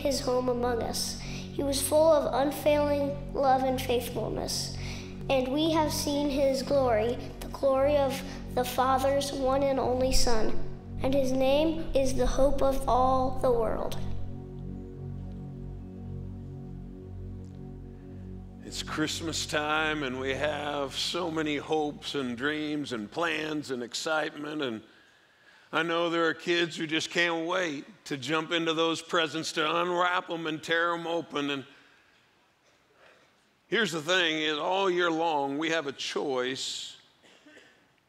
his home among us. He was full of unfailing love and faithfulness. And we have seen his glory, the glory of the Father's one and only Son. And his name is the hope of all the world. It's Christmas time, and we have so many hopes and dreams and plans and excitement. And I know there are kids who just can't wait to jump into those presents, to unwrap them and tear them open. And here's the thing is all year long we have a choice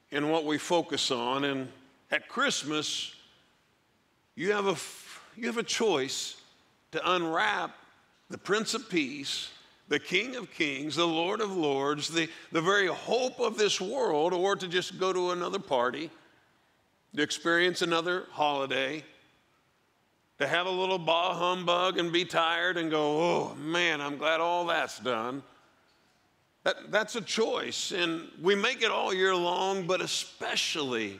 in what we focus on. And at Christmas, you have a, you have a choice to unwrap the Prince of Peace, the King of Kings, the Lord of Lords, the, the very hope of this world, or to just go to another party to experience another holiday, to have a little bah humbug and be tired and go, oh man, I'm glad all that's done. That, that's a choice, and we make it all year long, but especially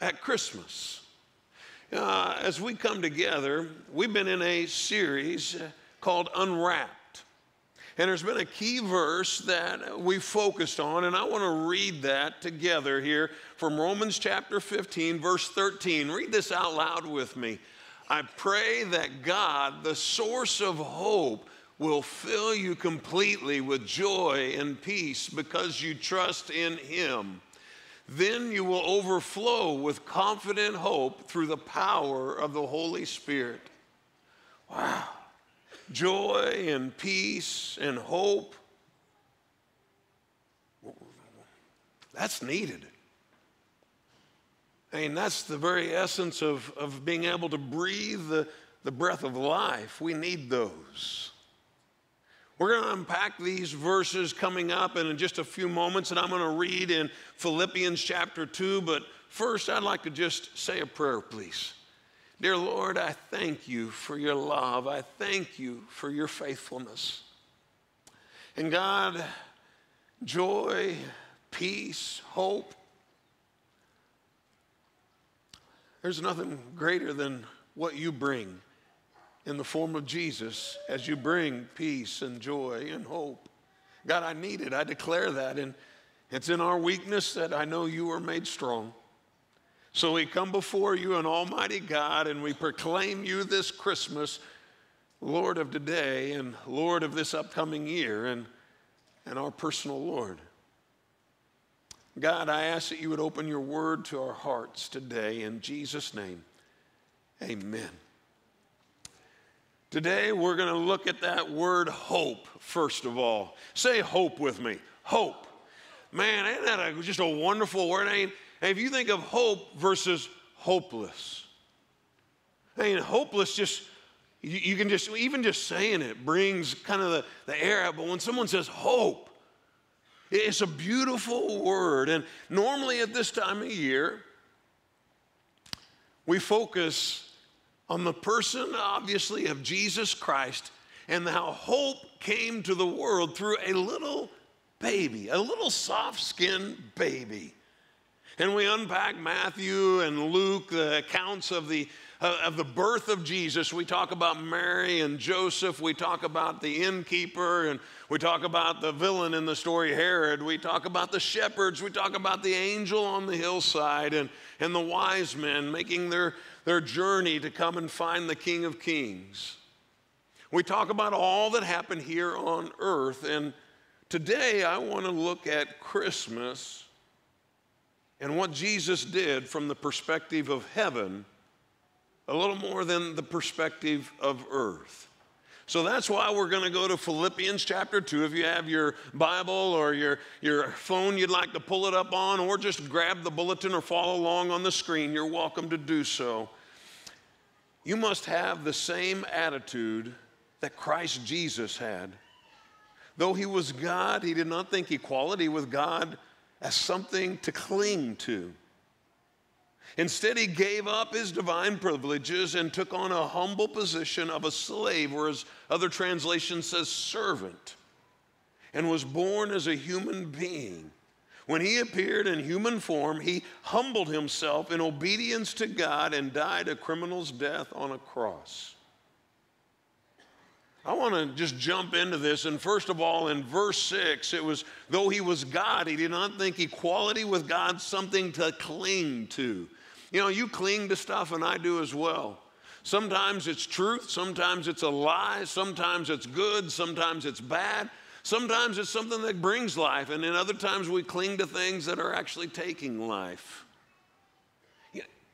at Christmas. Uh, as we come together, we've been in a series called Unwrapped. And there's been a key verse that we focused on, and I want to read that together here from Romans chapter 15, verse 13. Read this out loud with me. I pray that God, the source of hope, will fill you completely with joy and peace because you trust in Him. Then you will overflow with confident hope through the power of the Holy Spirit. Wow joy and peace and hope. That's needed. I mean, that's the very essence of, of being able to breathe the, the breath of life. We need those. We're going to unpack these verses coming up in just a few moments, and I'm going to read in Philippians chapter 2. But first, I'd like to just say a prayer, please. Dear Lord, I thank you for your love. I thank you for your faithfulness. And God, joy, peace, hope. There's nothing greater than what you bring in the form of Jesus as you bring peace and joy and hope. God, I need it. I declare that. And it's in our weakness that I know you are made strong. So we come before you, an Almighty God, and we proclaim you this Christmas, Lord of today and Lord of this upcoming year, and, and our personal Lord. God, I ask that you would open your word to our hearts today in Jesus' name. Amen. Today, we're going to look at that word hope, first of all. Say hope with me. Hope. Man, ain't that a, just a wonderful word? Ain't, and if you think of hope versus hopeless, I mean, hopeless just, you, you can just, even just saying it brings kind of the, the air out. But when someone says hope, it's a beautiful word. And normally at this time of year, we focus on the person, obviously, of Jesus Christ and how hope came to the world through a little baby, a little soft skinned baby. And we unpack Matthew and Luke, the accounts of the, uh, of the birth of Jesus. We talk about Mary and Joseph. We talk about the innkeeper. And we talk about the villain in the story, Herod. We talk about the shepherds. We talk about the angel on the hillside and, and the wise men making their, their journey to come and find the King of Kings. We talk about all that happened here on earth. And today I want to look at Christmas and what Jesus did from the perspective of heaven a little more than the perspective of earth. So that's why we're going to go to Philippians chapter 2. If you have your Bible or your, your phone you'd like to pull it up on, or just grab the bulletin or follow along on the screen, you're welcome to do so. You must have the same attitude that Christ Jesus had. Though he was God, he did not think equality with God as something to cling to. Instead, he gave up his divine privileges and took on a humble position of a slave, or as other translation says, servant, and was born as a human being. When he appeared in human form, he humbled himself in obedience to God and died a criminal's death on a cross. I want to just jump into this. And first of all, in verse 6, it was, though he was God, he did not think equality with God something to cling to. You know, you cling to stuff, and I do as well. Sometimes it's truth, sometimes it's a lie, sometimes it's good, sometimes it's bad, sometimes it's something that brings life, and then other times we cling to things that are actually taking life.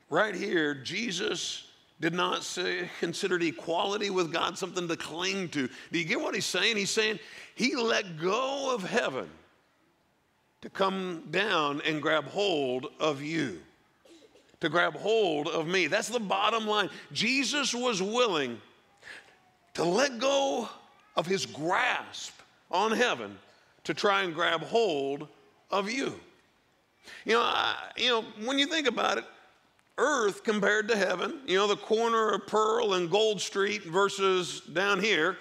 Right here, Jesus did not say considered equality with God something to cling to. Do you get what he's saying? He's saying he let go of heaven to come down and grab hold of you, to grab hold of me. That's the bottom line. Jesus was willing to let go of his grasp on heaven to try and grab hold of you. You know, I, you know, when you think about it, earth compared to heaven, you know, the corner of Pearl and Gold Street versus down here,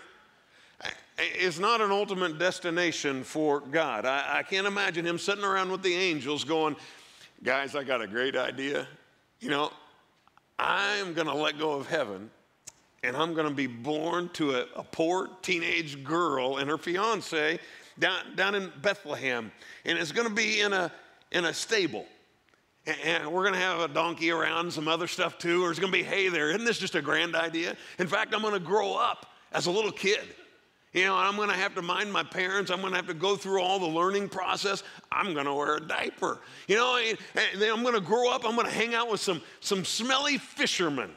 is not an ultimate destination for God. I, I, can't imagine him sitting around with the angels going, Guys, I got a great idea. You know, I'm going to let go of heaven and I'm going to be born to a, a, poor teenage girl and her fiance down, down in Bethlehem. And it's going to be in a, in a stable and we're going to have a donkey around, some other stuff too, or there's going to be hay there. Isn't this just a grand idea? In fact, I'm going to grow up as a little kid. You know, I'm going to have to mind my parents. I'm going to have to go through all the learning process. I'm going to wear a diaper. You know, and then I'm going to grow up. I'm going to hang out with some, some smelly fishermen.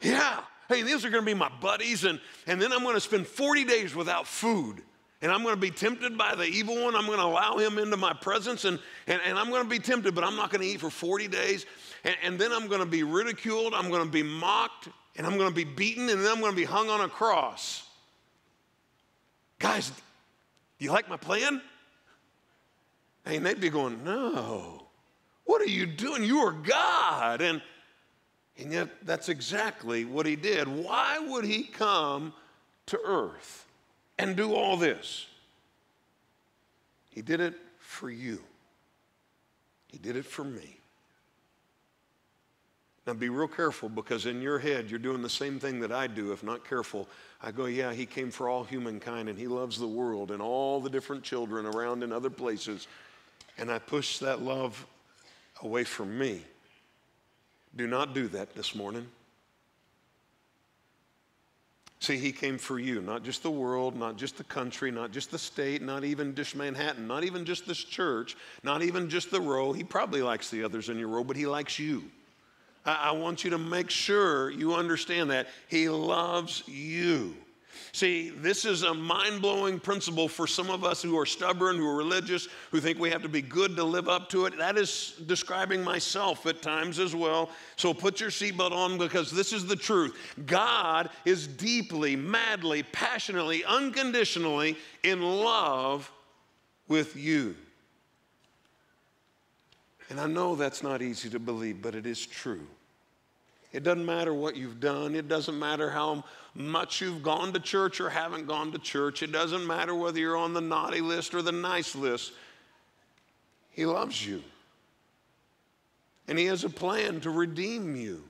Yeah. Hey, these are going to be my buddies. And, and then I'm going to spend 40 days without food and I'm going to be tempted by the evil one. I'm going to allow him into my presence and, and, and I'm going to be tempted, but I'm not going to eat for 40 days. And, and then I'm going to be ridiculed, I'm going to be mocked, and I'm going to be beaten, and then I'm going to be hung on a cross. Guys, do you like my plan? And they'd be going, No, what are you doing? You are God. And, and yet, that's exactly what he did. Why would he come to earth? And do all this. He did it for you, He did it for me. Now be real careful because in your head you're doing the same thing that I do. If not careful, I go, yeah, he came for all humankind and he loves the world and all the different children around in other places. And I push that love away from me. Do not do that this morning. See, he came for you, not just the world, not just the country, not just the state, not even just Manhattan, not even just this church, not even just the row. He probably likes the others in your row, but he likes you. I, I want you to make sure you understand that. He loves you. See, this is a mind blowing principle for some of us who are stubborn, who are religious, who think we have to be good to live up to it. That is describing myself at times as well. So put your seatbelt on because this is the truth. God is deeply, madly, passionately, unconditionally in love with you. And I know that's not easy to believe, but it is true. It doesn't matter what you've done. It doesn't matter how much you've gone to church or haven't gone to church. It doesn't matter whether you're on the naughty list or the nice list. He loves you. And He has a plan to redeem you.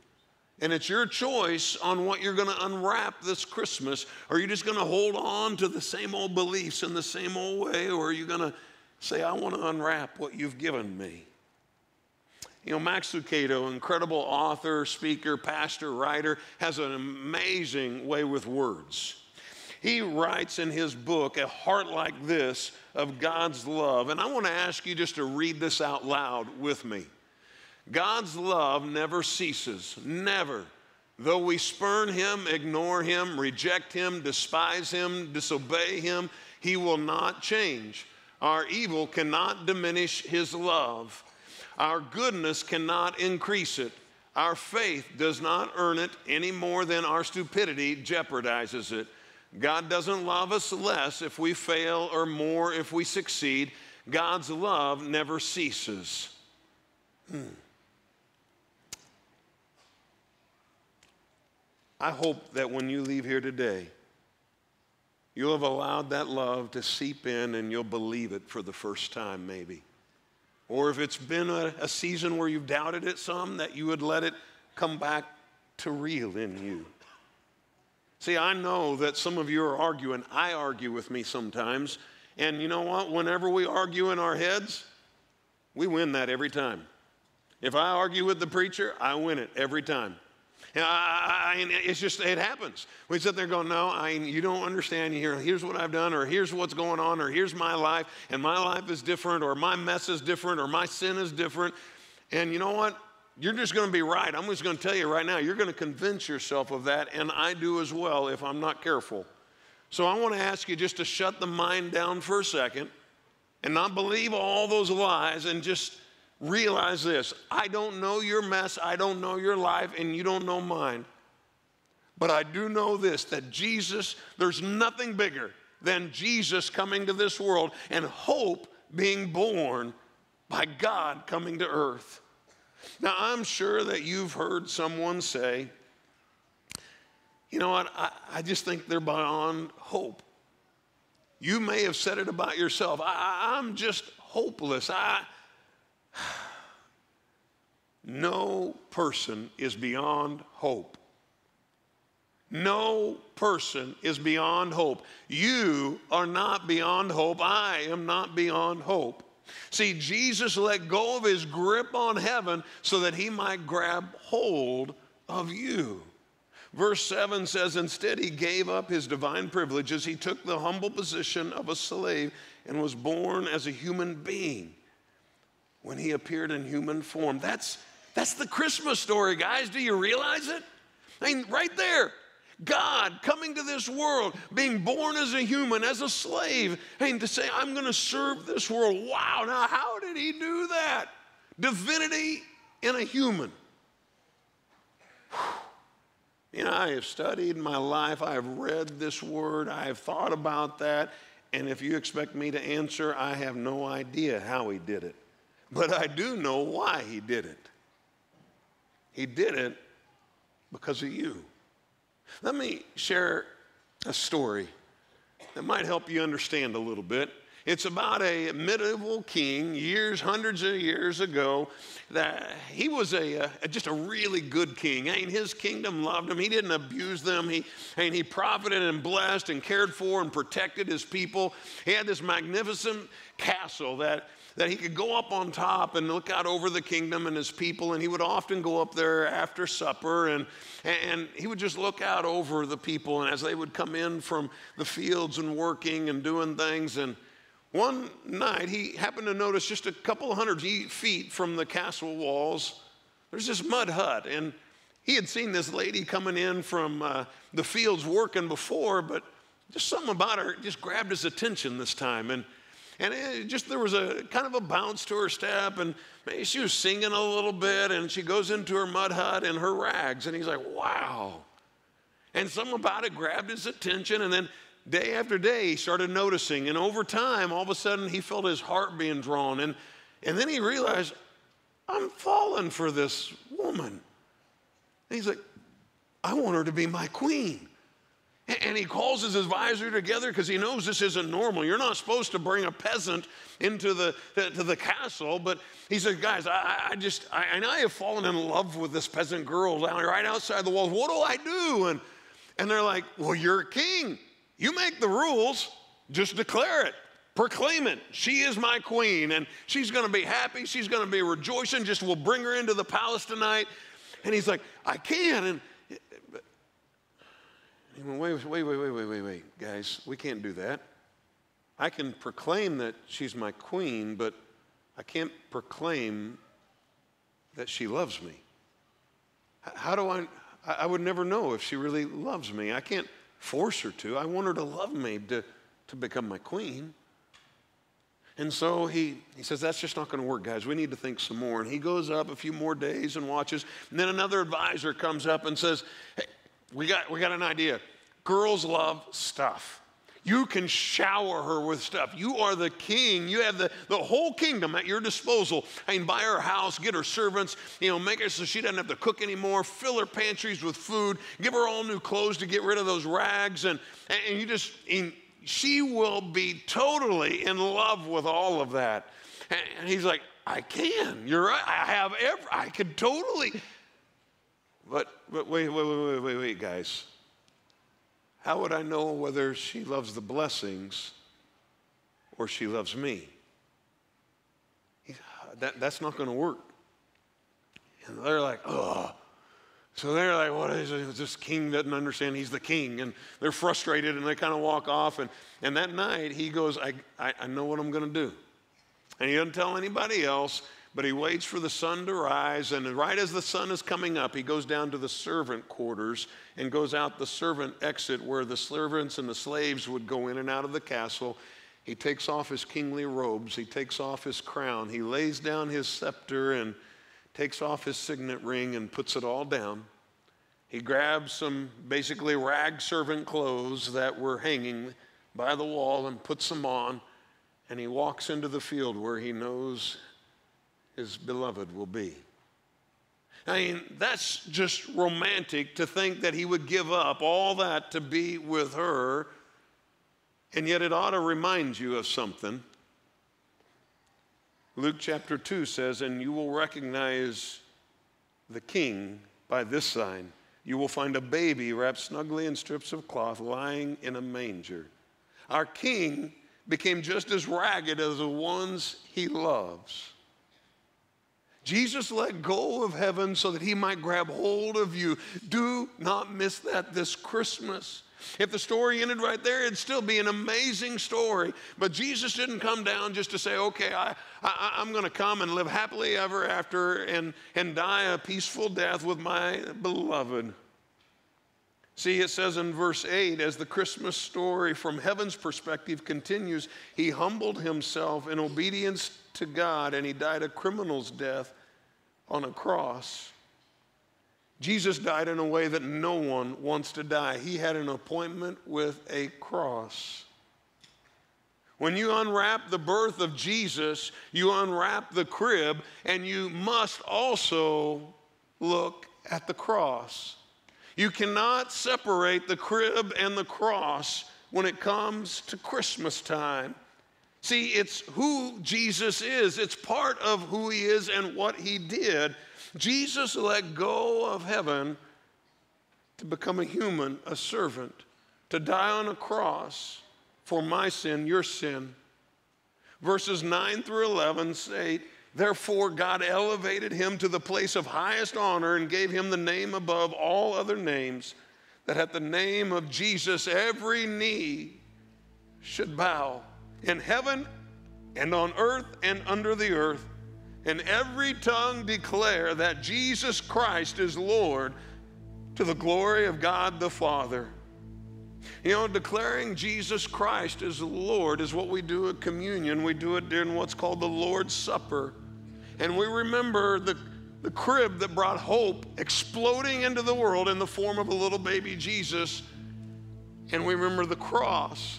And it's your choice on what you're going to unwrap this Christmas. Are you just going to hold on to the same old beliefs in the same old way? Or are you going to say, I want to unwrap what you've given me? You know, Max Lucado, incredible author, speaker, pastor, writer, has an amazing way with words. He writes in his book, A Heart Like This, of God's love. And I want to ask you just to read this out loud with me. God's love never ceases, never. Though we spurn him, ignore him, reject him, despise him, disobey him, he will not change. Our evil cannot diminish his love. Our goodness cannot increase it. Our faith does not earn it any more than our stupidity jeopardizes it. God doesn't love us less if we fail or more if we succeed. God's love never ceases. Hmm. I hope that when you leave here today, you'll have allowed that love to seep in and you'll believe it for the first time, maybe. Or if it's been a, a season where you've doubted it some, that you would let it come back to real in you. See, I know that some of you are arguing. I argue with me sometimes. And you know what? Whenever we argue in our heads, we win that every time. If I argue with the preacher, I win it every time. I, I, it's just, it happens. We sit there going, no, I, you don't understand. Hear, here's what I've done, or here's what's going on, or here's my life, and my life is different, or my mess is different, or my sin is different. And you know what? You're just going to be right. I'm just going to tell you right now, you're going to convince yourself of that, and I do as well if I'm not careful. So I want to ask you just to shut the mind down for a second and not believe all those lies and just realize this I don't know your mess, I don't know your life, and you don't know mine. But I do know this that Jesus, there's nothing bigger than Jesus coming to this world and hope being born by God coming to earth. Now, I'm sure that you've heard someone say, you know what, I, I just think they're beyond hope. You may have said it about yourself. I, I'm just hopeless. I, no person is beyond hope. No person is beyond hope. You are not beyond hope. I am not beyond hope. See, Jesus let go of his grip on heaven so that he might grab hold of you. Verse 7 says, Instead, he gave up his divine privileges. He took the humble position of a slave and was born as a human being when he appeared in human form. That's, that's the Christmas story, guys. Do you realize it? I mean, right there. God coming to this world, being born as a human, as a slave, and to say, I'm going to serve this world. Wow, now how did he do that? Divinity in a human. You know, I have studied my life, I have read this word, I have thought about that, and if you expect me to answer, I have no idea how he did it. But I do know why he did it. He did it because of you. Let me share a story that might help you understand a little bit. It's about a medieval king years, hundreds of years ago. That he was a, a, just a really good king. I mean, his kingdom loved him. He didn't abuse them. He, and he profited and blessed and cared for and protected his people. He had this magnificent castle that that he could go up on top and look out over the kingdom and his people. And he would often go up there after supper and, and he would just look out over the people. And as they would come in from the fields and working and doing things. And one night he happened to notice just a couple hundred feet from the castle walls, there's this mud hut. And he had seen this lady coming in from uh, the fields working before, but just something about her just grabbed his attention this time. And and it just there was a kind of a bounce to her step, and she was singing a little bit, and she goes into her mud hut in her rags, and he's like, wow. And something about it grabbed his attention, and then day after day he started noticing, and over time, all of a sudden he felt his heart being drawn, and, and then he realized, I'm falling for this woman. And he's like, I want her to be my queen. And he calls his advisor together because he knows this isn't normal. You're not supposed to bring a peasant into the, to the castle. But he says, guys, I, I just, I, and I have fallen in love with this peasant girl right outside the walls. What do I do? And, and they're like, well, you're a king. You make the rules. Just declare it. Proclaim it. She is my queen. And she's going to be happy. She's going to be rejoicing. Just we'll bring her into the palace tonight. And he's like, I can. And wait, wait, wait, wait, wait, wait, wait, guys, we can't do that. I can proclaim that she's my queen, but I can't proclaim that she loves me. How do I? I would never know if she really loves me. I can't force her to. I want her to love me to, to become my queen. And so he, he says, That's just not going to work, guys. We need to think some more. And he goes up a few more days and watches. And then another advisor comes up and says, Hey, we got, we got an idea. Girls love stuff. You can shower her with stuff. You are the king. You have the, the whole kingdom at your disposal. I mean, buy her a house, get her servants, you know, make her so she doesn't have to cook anymore, fill her pantries with food, give her all new clothes to get rid of those rags. And, and you just, and she will be totally in love with all of that. And he's like, I can. You're right. I have every, I could totally. But, but wait, wait, wait, wait, wait, wait, guys. how would I know whether she loves the blessings or she loves me? That, that's not going to work. And they're like, oh. So they're like, what is it? This king doesn't understand he's the king. And they're frustrated and they kind of walk off. And, and that night he goes, I, I, I know what I'm going to do. And he doesn't tell anybody else, but he waits for the sun to rise. And right as the sun is coming up, he goes down to the servant quarters and goes out the servant exit where the servants and the slaves would go in and out of the castle. He takes off his kingly robes, he takes off his crown, he lays down his scepter and takes off his signet ring and puts it all down. He grabs some basically rag servant clothes that were hanging by the wall and puts them on, and he walks into the field where he knows his beloved will be. I mean, that's just romantic to think that he would give up all that to be with her, and yet it ought to remind you of something. Luke chapter 2 says, And you will recognize the king by this sign. You will find a baby wrapped snugly in strips of cloth lying in a manger. Our king became just as ragged as the ones he loves. Jesus let go of heaven so that he might grab hold of you. Do not miss that this Christmas. If the story ended right there, it'd still be an amazing story. But Jesus didn't come down just to say, okay, I, I, am going to come and live happily ever after and, and die a peaceful death with my beloved. See, it says in verse 8, as the Christmas story from heaven's perspective continues, he humbled himself in obedience to God and he died a criminal's death on a cross. Jesus died in a way that no one wants to die. He had an appointment with a cross. When you unwrap the birth of Jesus, you unwrap the crib, and you must also look at the cross. You cannot separate the crib and the cross when it comes to Christmas time. See, it's who Jesus is, it's part of who he is and what he did. Jesus let go of heaven to become a human, a servant, to die on a cross for my sin, your sin. Verses 9 through 11 say, Therefore, God elevated him to the place of highest honor and gave him the name above all other names, that at the name of Jesus every knee should bow in heaven and on earth and under the earth and every tongue declare that Jesus Christ is Lord to the glory of God the Father. You know, declaring Jesus Christ as Lord is what we do at communion. We do it during what's called the Lord's Supper. And we remember the, the crib that brought hope exploding into the world in the form of a little baby Jesus. And we remember the cross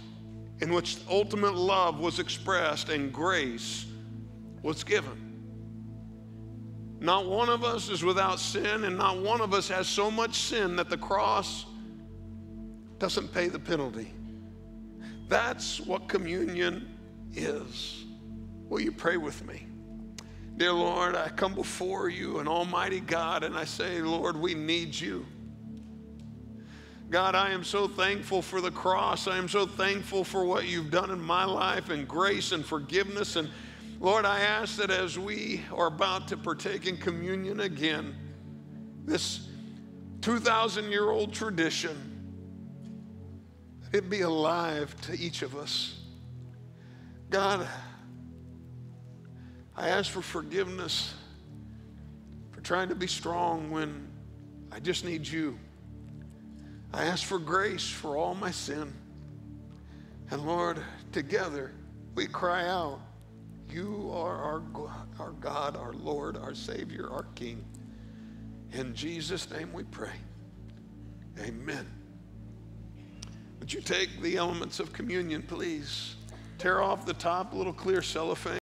in which ultimate love was expressed and grace was given. Not one of us is without sin, and not one of us has so much sin that the cross doesn't pay the penalty. That's what communion is. Will you pray with me? Dear Lord, I come before you, an almighty God, and I say, Lord, we need you. God, I am so thankful for the cross. I am so thankful for what you've done in my life and grace and forgiveness and Lord, I ask that as we are about to partake in communion again, this 2,000 year old tradition, it be alive to each of us. God, I ask for forgiveness for trying to be strong when I just need you. I ask for grace for all my sin. And Lord, together we cry out, you are our, our God, our Lord, our Savior, our King. In Jesus' name we pray. Amen. Would you take the elements of communion, please? Tear off the top, little clear cellophane.